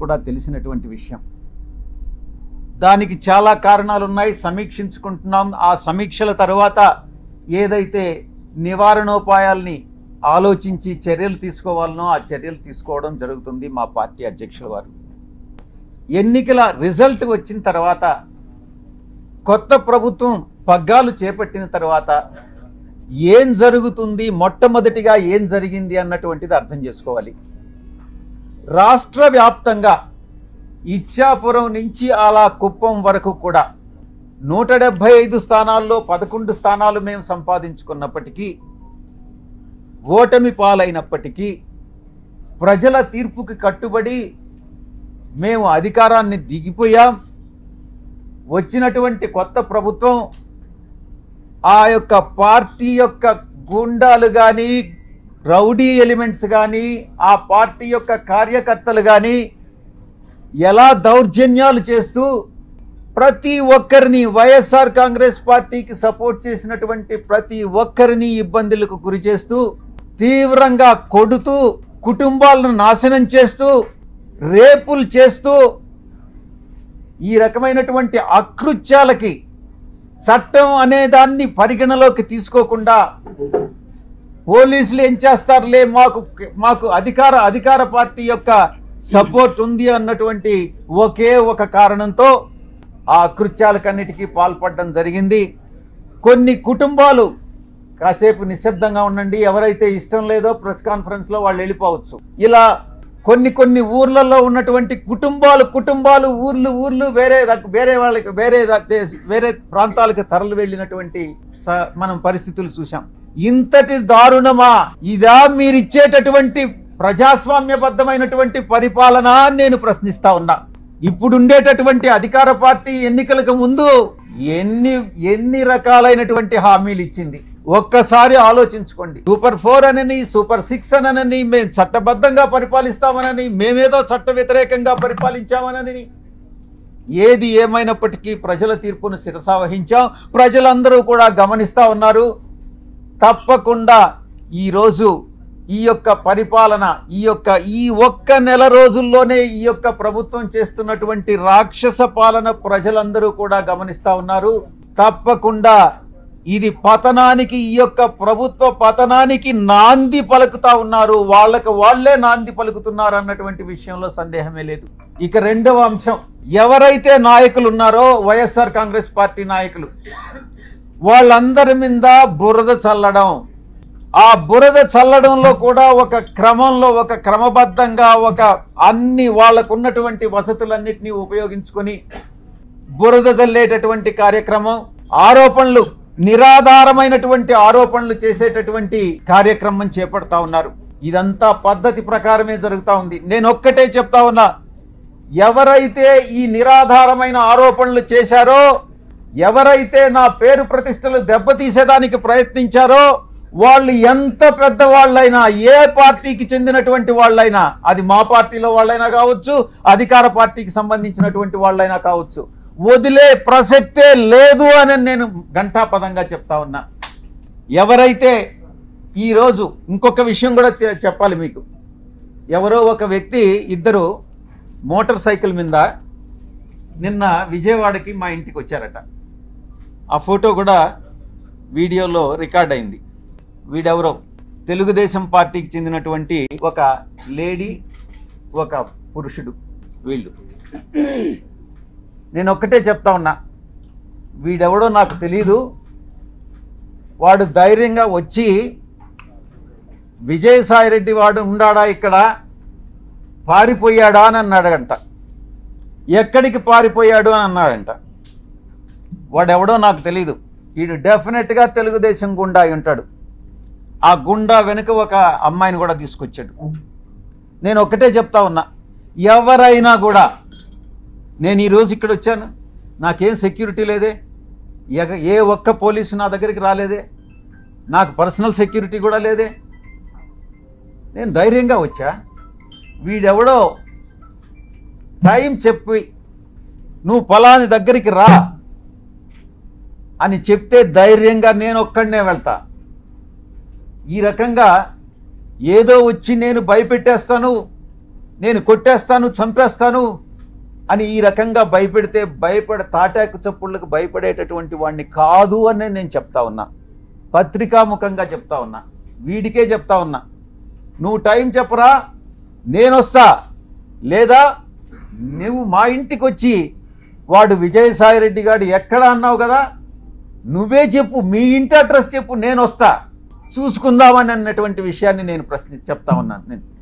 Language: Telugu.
కూడా తెలిసినటువంటి విషయం. దానికి చాలా కారణాలు ఉన్నాయి సమీక్షించుకుంటున్నాం. ఆ సమీక్షల తర్వాత ఏదైతే నివారణోపాయాల్ని ఆలోచించి చర్యలు తీసుకోవాలనో ఆ చర్యలు తీసుకోవడం జరుగుతుంది మా పార్టీ అధ్యక్షుల వారు. ఎన్నికల రిజల్ట్ వచ్చిన తర్వాత కొత్త ప్రభుత్వం పగ్గాలు చేపట్టిన తర్వాత ఏం జరుగుతుంది మొట్టమొదటిగా ఏం జరిగింది అన్నటువంటిది అర్థం చేసుకోవాలి. రాష్ట్ర వ్యాప్తంగా ఇచ్చాపురం నుంచి అలా కుప్పం వరకు కూడా నూట డెబ్భై ఐదు స్థానాల్లో పదకొండు స్థానాలు మేము సంపాదించుకున్నప్పటికీ ఓటమి పాలైనప్పటికీ ప్రజల తీర్పుకి కట్టుబడి మేము అధికారాన్ని దిగిపోయాం. వచ్చినటువంటి కొత్త ప్రభుత్వం ఆ యొక్క పార్టీ యొక్క గుండాలు కానీ రౌడీ ఎలిమెంట్స్ కానీ ఆ పార్టీ యొక్క కార్యకర్తలు కానీ ఎలా దౌర్జన్యాలు చేస్తూ ప్రతి ఒక్కరిని వైఎస్ఆర్ కాంగ్రెస్ పార్టీకి సపోర్ట్ చేసినటువంటి ప్రతి ఒక్కరిని ఇబ్బందులకు గురి చేస్తూ తీవ్రంగా కొడుతూ కుటుంబాలను నాశనం చేస్తూ రేపులు చేస్తూ ఈ రకమైనటువంటి అకృత్యాలకి చట్టం అనే దాన్ని పరిగణలోకి తీసుకోకుండా పోలీసులు ఏం చేస్తారులే? మాకు మాకు అధికార అధికార పార్టీ యొక్క సపోర్ట్ ఉంది అన్నటువంటి ఒకే ఒక కారణంతో ఆ కృత్యాలకన్నిటికీ పాల్పడడం జరిగింది. కొన్ని కుటుంబాలు కాసేపు నిశ్శబ్దంగా ఉండండి ఎవరైతే ఇష్టం లేదో ప్రెస్ కాన్ఫరెన్స్లో వాళ్ళు వెళ్ళిపోవచ్చు. ఇలా కొన్ని కొన్ని ఊర్లలో ఉన్నటువంటి కుటుంబాలు కుటుంబాలు ఊర్లు ఊర్లు వేరే వేరే వాళ్ళకి వేరే దేశ- వేరే ప్రాంతాలకు తరలి వెళ్ళినటువంటి స- మనం పరిస్థితులు చూసాం ఇంతటి దారుణమా? ఇదా మీరిచ్చేటటువంటి ప్రజాస్వామ్యబద్ధమైనటువంటి పరిపాలన నేను ప్రశ్నిస్తా ఉన్నా. ఇప్పుడుండేటటువంటి అధికార పార్టీ ఎన్నికలకు ముందు ఎన్ని ఎన్ని రకాలైనటువంటి హామీలు ఇచ్చింది ఒక్కసారి ఆలోచించుకోండి. సూపర్ ఫోర్ అనని సూపర్ సిక్స్ అనని మేము చట్టబద్ధంగా పరిపాలిస్తామనని మేమేదో చట్ట వ్యతిరేకంగా పరిపాలించామనని ఏది ఏమైనప్పటికీ ప్రజల తీర్పును శిరసావహించాం. ప్రజలందరూ కూడా గమనిస్తా ఉన్నారు. తప్పకుండా ఈరోజు ఈ యొక్క పరిపాలన ఈ యొక్క ఈ ఒక్క నెల రోజుల్లోనే ఈ యొక్క ప్రభుత్వం చేస్తున్నటువంటి రాక్షస పాలన ప్రజలందరూ కూడా గమనిస్తూ ఉన్నారు. తప్పకుండా ఇది పతనానికి ఈ యొక్క ప్రభుత్వ పతనానికి నాంది పలుకుతా ఉన్నారు. వాళ్ళకు వాళ్ళే నాంది పలుకుతున్నారు అన్నటువంటి విషయంలో సందేహమే లేదు. ఇక రెండవ అంశం ఎవరైతే నాయకులు ఉన్నారో వైఎస్ఆర్ కాంగ్రెస్ పార్టీ నాయకులు వాళ్ళందరి మీద బురద చల్లడం. ఆ బురద చల్లడంలో కూడా ఒక క్రమంలో ఒక క్రమబద్ధంగా ఒక అన్ని వాళ్ళకు ఉన్నటువంటి వసతులన్నిటినీ ఉపయోగించుకొని బురద చల్లేటటువంటి కార్యక్రమం ఆరోపణలు నిరాధారమైనటువంటి ఆరోపణలు చేసేటటువంటి కార్యక్రమం చేపడతా ఉన్నారు. ఇదంతా పద్ధతి ప్రకారమే జరుగుతూ ఉంది. నేను ఒక్కటే చెప్తా ఉన్నా ఎవరైతే ఈ నిరాధారమైన ఆరోపణలు చేశారో ఎవరైతే నా పేరు ప్రతిష్టలు దెబ్బతీసేదానికి ప్రయత్నించారో వాళ్ళు ఎంత పెద్ద వాళ్ళైనా ఏ పార్టీకి చెందినటువంటి వాళ్ళైనా అది మా పార్టీలో వాళ్ళైనా కావచ్చు అధికార పార్టీకి సంబంధించినటువంటి వాళ్ళైనా కావచ్చు వదిలే ప్రసక్తే లేదు అని నేను ఘంటాపదంగా చెప్తా ఉన్నా. ఎవరైతే ఈరోజు ఇంకొక విషయం కూడా చెప్పాలి మీకు. ఎవరో ఒక వ్యక్తి ఇద్దరు మోటార్ సైకిల్ మీద నిన్న విజయవాడకి మా ఇంటికి వచ్చారట. ఆ ఫోటో కూడా వీడియోలో రికార్డ్ అయింది. వీడెవరో? తెలుగుదేశం పార్టీకి చెందినటువంటి ఒక లేడీ ఒక పురుషుడు వీళ్ళు. నేను ఒక్కటే చెప్తా ఉన్నా వీడెవడో నాకు తెలీదు. వాడు ధైర్యంగా వచ్చి విజయసాయిరెడ్డి వాడు ఉండాడా ఇక్కడ? పారిపోయాడా అని అన్నాడంట. ఎక్కడికి పారిపోయాడు అని అన్నాడంట. వాడెవడో నాకు తెలియదు వీడు డెఫినెట్గా తెలుగుదేశం గుండా అయి ఉంటాడు. ఆ గుండా వెనుక ఒక అమ్మాయిని కూడా తీసుకొచ్చాడు. నేను ఒక్కటే చెప్తా ఉన్నా ఎవరైనా కూడా నేను ఈరోజు ఇక్కడ వచ్చాను నాకేం సెక్యూరిటీ లేదే ఎగ- ఏ ఒక్క పోలీసు నా దగ్గరికి రాలేదే నాకు పర్సనల్ సెక్యూరిటీ కూడా లేదే. నేను ధైర్యంగా వచ్చా. వీడెవడో టైం చెప్పి నువ్వు పొలాని దగ్గరికి రా అని చెప్తే ధైర్యంగా నేను ఒక్కడనే వెళ్తా. ఈ రకంగా ఏదో వచ్చి నేను భయపెట్టేస్తాను నేను కొట్టేస్తాను చంపేస్తాను అని ఈ రకంగా భయపెడితే భయపడ తాటాకు చప్పుళ్ళకు భయపడేటటువంటి వాడిని కాదు అని నేను చెప్తా ఉన్నా. పత్రికాముఖంగా చెప్తా ఉన్నా. వీడికే చెప్తా ఉన్నా. నువ్వు టైం చెప్పరా నేనొస్తా. లేదా నువ్వు మా ఇంటికి వచ్చి వాడు విజయసాయిరెడ్డి గారు ఎక్కడ అన్నావు కదా? నువ్వే చెప్పు మీ ఇంటి అడ్రస్ చెప్పు నేను వస్తా. చూసుకుందామని అన్నటువంటి విషయాన్ని నేను ప్రశ్న చెప్తా ఉన్నాను. నేను